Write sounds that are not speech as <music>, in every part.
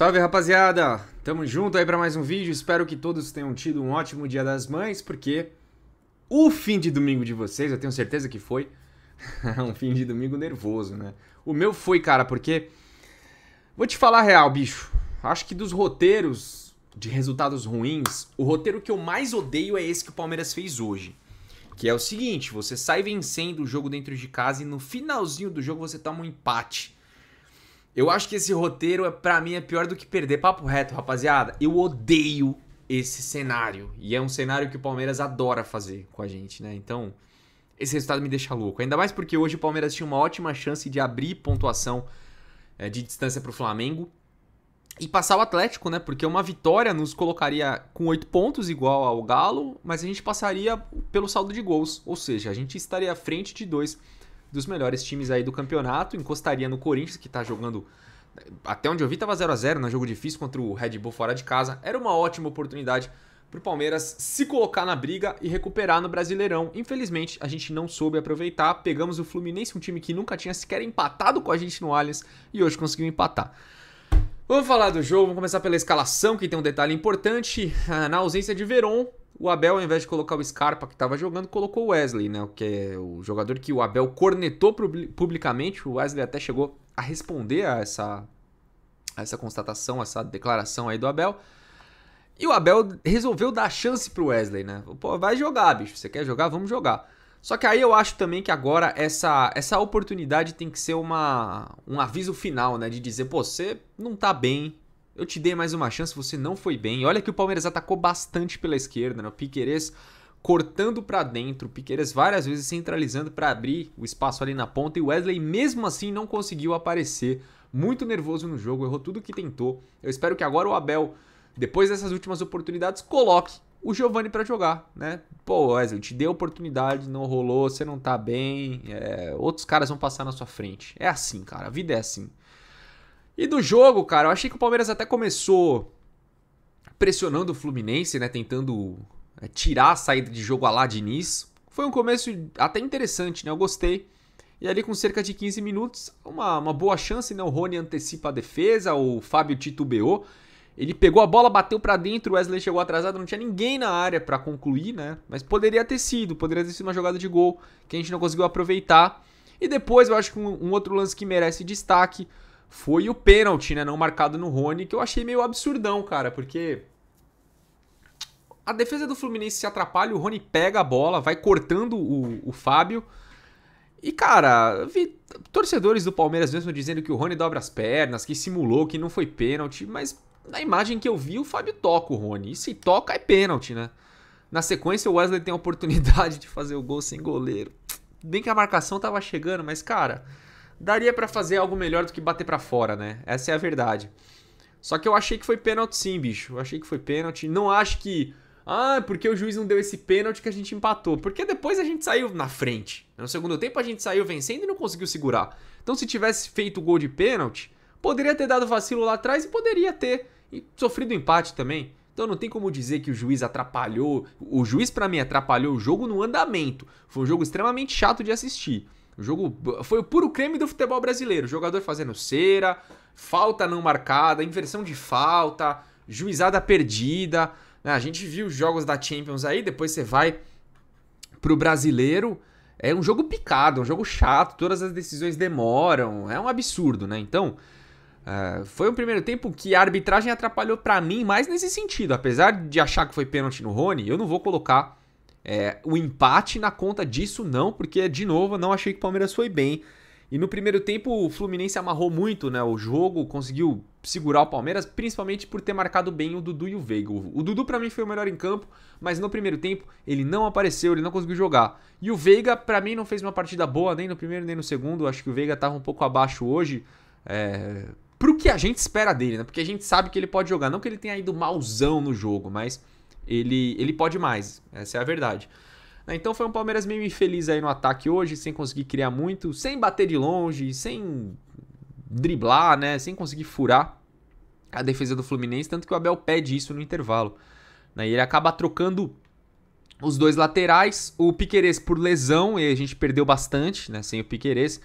Salve rapaziada, tamo junto aí para mais um vídeo. Espero que todos tenham tido um ótimo Dia das Mães, porque o fim de domingo de vocês, eu tenho certeza que foi <laughs> um fim de domingo nervoso, né? O meu foi, cara, porque vou te falar a real, bicho. Acho que dos roteiros de resultados ruins, o roteiro que eu mais odeio é esse que o Palmeiras fez hoje. Que é o seguinte, você sai vencendo o jogo dentro de casa e no finalzinho do jogo você toma um empate. Eu acho que esse roteiro, é, para mim, é pior do que perder. Papo reto, rapaziada. Eu odeio esse cenário. E é um cenário que o Palmeiras adora fazer com a gente, né? Então, esse resultado me deixa louco. Ainda mais porque hoje o Palmeiras tinha uma ótima chance de abrir pontuação é, de distância para o Flamengo e passar o Atlético, né? Porque uma vitória nos colocaria com oito pontos, igual ao Galo, mas a gente passaria pelo saldo de gols. Ou seja, a gente estaria à frente de dois dos melhores times aí do campeonato, encostaria no Corinthians, que tá jogando. Até onde eu vi, tava 0 a 0 no jogo difícil contra o Red Bull fora de casa. Era uma ótima oportunidade pro Palmeiras se colocar na briga e recuperar no Brasileirão. Infelizmente, a gente não soube aproveitar. Pegamos o Fluminense, um time que nunca tinha sequer empatado com a gente no Allianz, e hoje conseguiu empatar. Vamos falar do jogo, vamos começar pela escalação, que tem um detalhe importante. Ah, na ausência de Veron, o Abel, ao invés de colocar o Scarpa que estava jogando, colocou o Wesley, né? Que é o jogador que o Abel cornetou publicamente. O Wesley até chegou a responder a essa, a essa constatação, a essa declaração aí do Abel. E o Abel resolveu dar chance pro Wesley, né? Pô, vai jogar, bicho. Você quer jogar? Vamos jogar. Só que aí eu acho também que agora essa, essa oportunidade tem que ser uma, um aviso final, né? De dizer, pô, você não tá bem, eu te dei mais uma chance, você não foi bem. Olha que o Palmeiras atacou bastante pela esquerda, né? O Piquerez cortando para dentro, o Piqueires várias vezes centralizando para abrir o espaço ali na ponta e o Wesley mesmo assim não conseguiu aparecer. Muito nervoso no jogo, errou tudo que tentou. Eu espero que agora o Abel, depois dessas últimas oportunidades, coloque o Giovani para jogar, né? Pô, Wesley, te deu oportunidade, não rolou, você não tá bem, é, outros caras vão passar na sua frente. É assim, cara, a vida é assim. E do jogo, cara, eu achei que o Palmeiras até começou pressionando o Fluminense, né? Tentando é, tirar a saída de jogo a lá de início. Foi um começo até interessante, né? Eu gostei. E ali com cerca de 15 minutos, uma, uma boa chance, né? O Rony antecipa a defesa, o Fábio titubeou. Ele pegou a bola, bateu para dentro, o Wesley chegou atrasado, não tinha ninguém na área para concluir, né? Mas poderia ter sido, poderia ter sido uma jogada de gol que a gente não conseguiu aproveitar. E depois eu acho que um, um outro lance que merece destaque foi o pênalti, né, não marcado no Rony, que eu achei meio absurdão, cara, porque a defesa do Fluminense se atrapalha, o Rony pega a bola, vai cortando o, o Fábio. E, cara, vi torcedores do Palmeiras mesmo dizendo que o Rony dobra as pernas, que simulou, que não foi pênalti, mas na imagem que eu vi, o Fábio toca o Rony. E se toca, é pênalti, né? Na sequência, o Wesley tem a oportunidade de fazer o gol sem goleiro. Bem que a marcação tava chegando, mas, cara, daria para fazer algo melhor do que bater para fora, né? Essa é a verdade. Só que eu achei que foi pênalti sim, bicho. Eu achei que foi pênalti. Não acho que. Ah, porque o juiz não deu esse pênalti que a gente empatou. Porque depois a gente saiu na frente. No segundo tempo a gente saiu vencendo e não conseguiu segurar. Então se tivesse feito o gol de pênalti, poderia ter dado vacilo lá atrás e poderia ter sofrido empate também. Então não tem como dizer que o juiz atrapalhou. O juiz para mim atrapalhou o jogo no andamento. Foi um jogo extremamente chato de assistir. O jogo foi o puro creme do futebol brasileiro. jogador fazendo cera, falta não marcada, inversão de falta, juizada perdida. Né? A gente viu os jogos da Champions aí, depois você vai pro brasileiro. É um jogo picado, é um jogo chato, todas as decisões demoram, é um absurdo, né? Então, uh, foi um primeiro tempo que a arbitragem atrapalhou para mim mais nesse sentido. Apesar de achar que foi pênalti no Rony, eu não vou colocar é, o empate na conta disso não, porque de novo não achei que o Palmeiras foi bem. E no primeiro tempo o Fluminense amarrou muito né, o jogo, conseguiu segurar o Palmeiras, principalmente por ter marcado bem o Dudu e o Veiga. O Dudu para mim foi o melhor em campo, mas no primeiro tempo ele não apareceu, ele não conseguiu jogar. E o Veiga para mim não fez uma partida boa nem no primeiro nem no segundo. Acho que o Veiga estava um pouco abaixo hoje. É, pro que a gente espera dele, né? Porque a gente sabe que ele pode jogar, não que ele tenha ido malzão no jogo, mas ele, ele pode mais. Essa é a verdade. Né, então foi um Palmeiras meio infeliz aí no ataque hoje, sem conseguir criar muito, sem bater de longe, sem driblar, né? Sem conseguir furar a defesa do Fluminense, tanto que o Abel pede isso no intervalo. Né, e ele acaba trocando os dois laterais, o Piquerez por lesão, e a gente perdeu bastante, né? Sem o Piquerez.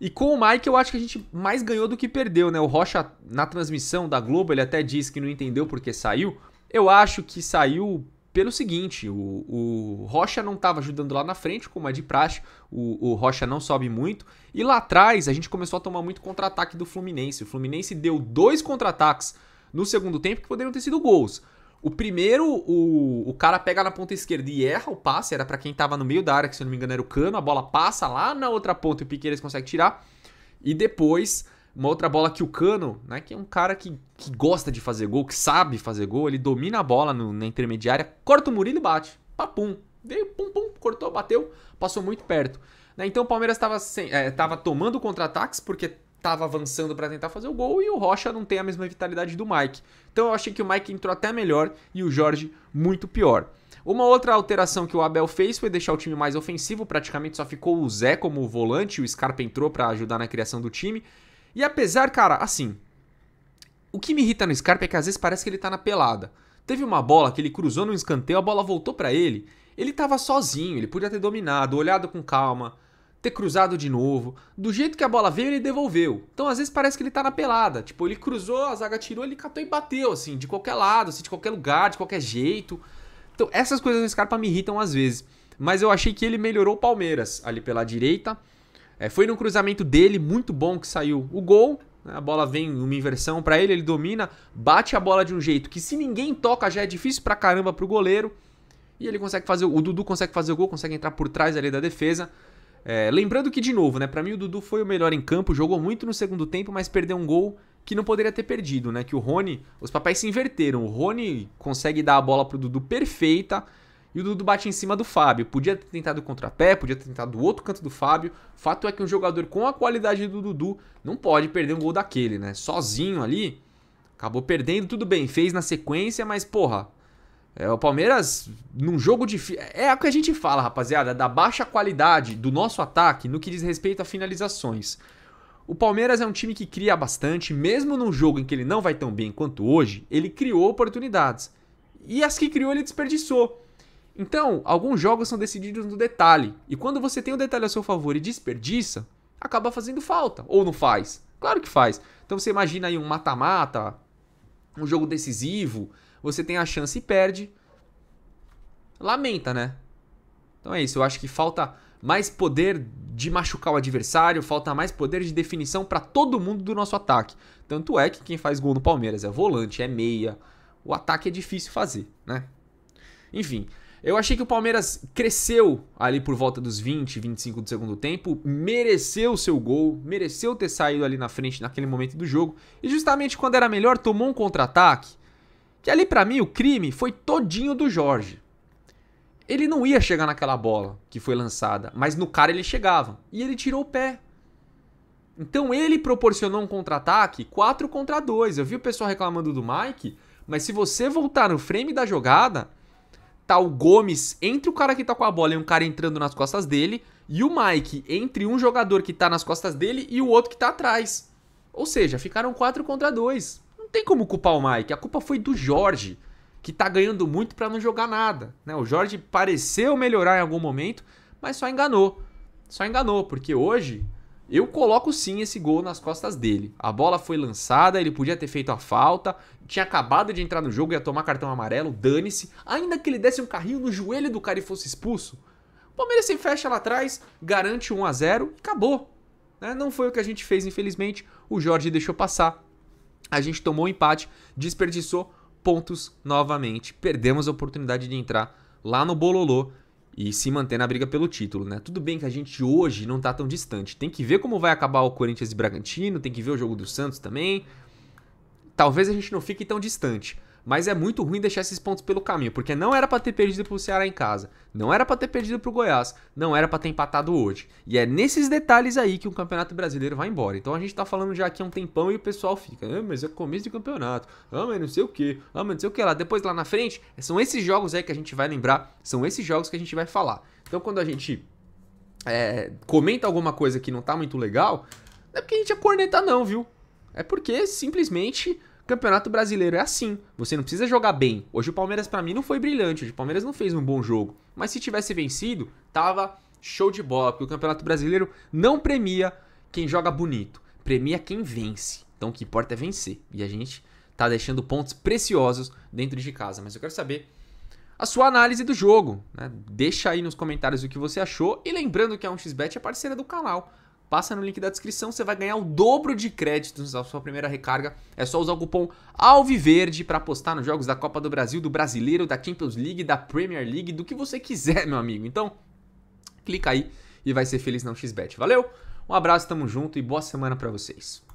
E com o Mike, eu acho que a gente mais ganhou do que perdeu, né? O Rocha, na transmissão da Globo, ele até disse que não entendeu porque saiu. Eu acho que saiu pelo seguinte: o, o Rocha não estava ajudando lá na frente, como é de praxe, o, o, Rocha não sobe muito. E lá atrás, a gente começou a tomar muito contra-ataque do Fluminense. O Fluminense deu dois contra-ataques no segundo tempo que poderiam ter sido gols. O primeiro, o, o cara pega na ponta esquerda e erra o passe, era para quem tava no meio da área, que se eu não me engano era o Cano, a bola passa lá na outra ponta e o Piqueires consegue tirar. E depois, uma outra bola que o Cano, né, que é um cara que, que gosta de fazer gol, que sabe fazer gol, ele domina a bola no, na intermediária, corta o Murilo e bate. Papum. Veio, pum, pum, cortou, bateu, passou muito perto. Né, então o Palmeiras estava é, tomando contra-ataques, porque estava avançando para tentar fazer o gol e o Rocha não tem a mesma vitalidade do Mike. Então eu achei que o Mike entrou até melhor e o Jorge muito pior. Uma outra alteração que o Abel fez foi deixar o time mais ofensivo, praticamente só ficou o Zé como volante, o Scarpa entrou para ajudar na criação do time. E apesar, cara, assim, o que me irrita no Scarpa é que às vezes parece que ele tá na pelada. Teve uma bola que ele cruzou no escanteio, a bola voltou para ele. Ele tava sozinho, ele podia ter dominado, olhado com calma, ter cruzado de novo. Do jeito que a bola veio, ele devolveu. Então, às vezes, parece que ele tá na pelada. Tipo, ele cruzou, a zaga tirou, ele catou e bateu, assim, de qualquer lado, assim, de qualquer lugar, de qualquer jeito. Então, essas coisas no Scarpa me irritam às vezes. Mas eu achei que ele melhorou o Palmeiras ali pela direita. É, foi no cruzamento dele, muito bom, que saiu o gol. Né? A bola vem uma inversão para ele, ele domina, bate a bola de um jeito que se ninguém toca já é difícil pra caramba pro goleiro. E ele consegue fazer, o Dudu consegue fazer o gol, consegue entrar por trás ali da defesa. É, lembrando que, de novo, né? Pra mim o Dudu foi o melhor em campo, jogou muito no segundo tempo, mas perdeu um gol que não poderia ter perdido, né? Que o Rony, os papéis se inverteram. O Rony consegue dar a bola pro Dudu perfeita e o Dudu bate em cima do Fábio. Podia ter tentado o contrapé, podia ter tentado do outro canto do Fábio. Fato é que um jogador com a qualidade do Dudu não pode perder um gol daquele, né? Sozinho ali, acabou perdendo, tudo bem, fez na sequência, mas porra, é, o Palmeiras, num jogo difícil. É o que a gente fala, rapaziada, da baixa qualidade do nosso ataque no que diz respeito a finalizações. O Palmeiras é um time que cria bastante, mesmo num jogo em que ele não vai tão bem quanto hoje, ele criou oportunidades. E as que criou, ele desperdiçou. Então, alguns jogos são decididos no detalhe. E quando você tem o detalhe a seu favor e desperdiça, acaba fazendo falta. Ou não faz? Claro que faz. Então você imagina aí um mata-mata, um jogo decisivo você tem a chance e perde. Lamenta, né? Então é isso, eu acho que falta mais poder de machucar o adversário, falta mais poder de definição para todo mundo do nosso ataque. Tanto é que quem faz gol no Palmeiras é volante, é meia. O ataque é difícil fazer, né? Enfim, eu achei que o Palmeiras cresceu ali por volta dos 20, 25 do segundo tempo, mereceu seu gol, mereceu ter saído ali na frente naquele momento do jogo, e justamente quando era melhor tomou um contra-ataque que ali para mim o crime foi todinho do Jorge. Ele não ia chegar naquela bola que foi lançada, mas no cara ele chegava e ele tirou o pé. Então ele proporcionou um contra-ataque 4 contra 2. Eu vi o pessoal reclamando do Mike, mas se você voltar no frame da jogada, tá o Gomes entre o cara que tá com a bola e um cara entrando nas costas dele, e o Mike entre um jogador que tá nas costas dele e o outro que tá atrás. Ou seja, ficaram 4 contra 2 não tem como culpar o Mike. A culpa foi do Jorge, que tá ganhando muito para não jogar nada. Né? O Jorge pareceu melhorar em algum momento, mas só enganou. Só enganou, porque hoje eu coloco sim esse gol nas costas dele. A bola foi lançada, ele podia ter feito a falta, tinha acabado de entrar no jogo, ia tomar cartão amarelo, dane-se. Ainda que ele desse um carrinho no joelho do cara e fosse expulso. O Palmeiras se fecha lá atrás, garante 1 a 0 e acabou. Né? Não foi o que a gente fez, infelizmente. O Jorge deixou passar a gente tomou um empate, desperdiçou pontos novamente. Perdemos a oportunidade de entrar lá no Bololô e se manter na briga pelo título, né? Tudo bem que a gente hoje não tá tão distante. Tem que ver como vai acabar o Corinthians e Bragantino, tem que ver o jogo do Santos também. Talvez a gente não fique tão distante. Mas é muito ruim deixar esses pontos pelo caminho, porque não era para ter perdido pro Ceará em casa, não era para ter perdido pro Goiás, não era para ter empatado hoje. E é nesses detalhes aí que o Campeonato Brasileiro vai embora. Então a gente tá falando já aqui há um tempão e o pessoal fica, ah, mas é começo de campeonato, ah, mas não sei o que, ah, mas não sei o que lá. Depois lá na frente, são esses jogos aí que a gente vai lembrar, são esses jogos que a gente vai falar. Então quando a gente é, comenta alguma coisa que não tá muito legal, não é porque a gente é corneta não, viu? É porque simplesmente Campeonato Brasileiro é assim. Você não precisa jogar bem. Hoje o Palmeiras para mim não foi brilhante. Hoje o Palmeiras não fez um bom jogo. Mas se tivesse vencido, tava show de bola, porque o Campeonato Brasileiro não premia quem joga bonito, premia quem vence. Então o que importa é vencer. E a gente tá deixando pontos preciosos dentro de casa. Mas eu quero saber a sua análise do jogo. Né? Deixa aí nos comentários o que você achou. E lembrando que a 1xBet é parceira do canal. Passa no link da descrição, você vai ganhar o dobro de créditos na sua primeira recarga. É só usar o cupom ALVIVERDE para apostar nos jogos da Copa do Brasil, do Brasileiro, da Champions League, da Premier League, do que você quiser, meu amigo. Então, clica aí e vai ser feliz na 1xBet. Valeu? Um abraço, tamo junto e boa semana para vocês.